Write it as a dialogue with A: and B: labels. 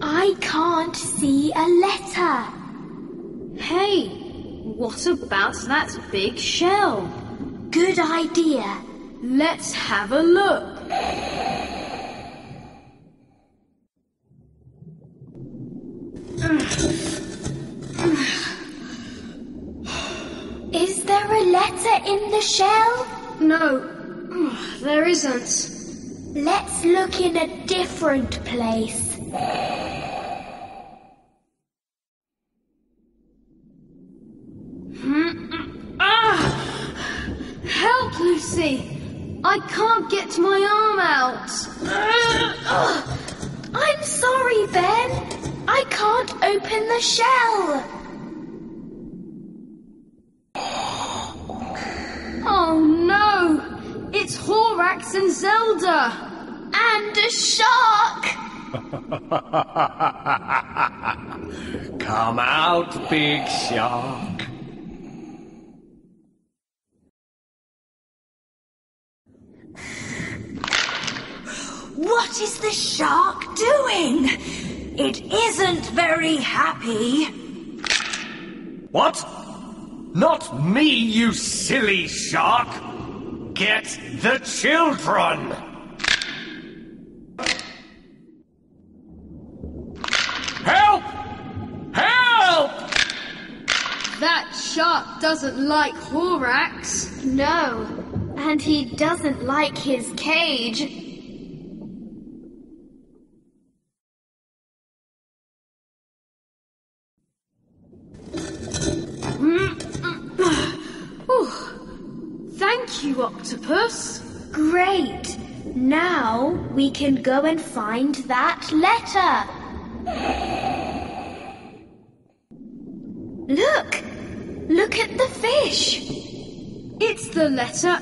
A: I can't see a letter.
B: Hey, what about that big shell?
A: Good idea.
B: Let's have a look.
A: Is there a letter in the shell?
B: No, there isn't.
A: Let's look in a different place.
B: Ah! Help, Lucy! I can't get my arm out.
A: I'm sorry, Ben. I can't open the shell.
B: Oh no! Horax and Zelda!
A: And a shark.
C: Come out, big shark.
D: What is the shark doing? It isn't very happy.
C: What? Not me, you silly shark! Get the children! Help! Help!
B: That shark doesn't like Horax.
A: No. And he doesn't like his cage.
B: Thank you, Octopus.
A: Great. Now we can go and find that letter. Look. Look at the fish.
B: It's the letter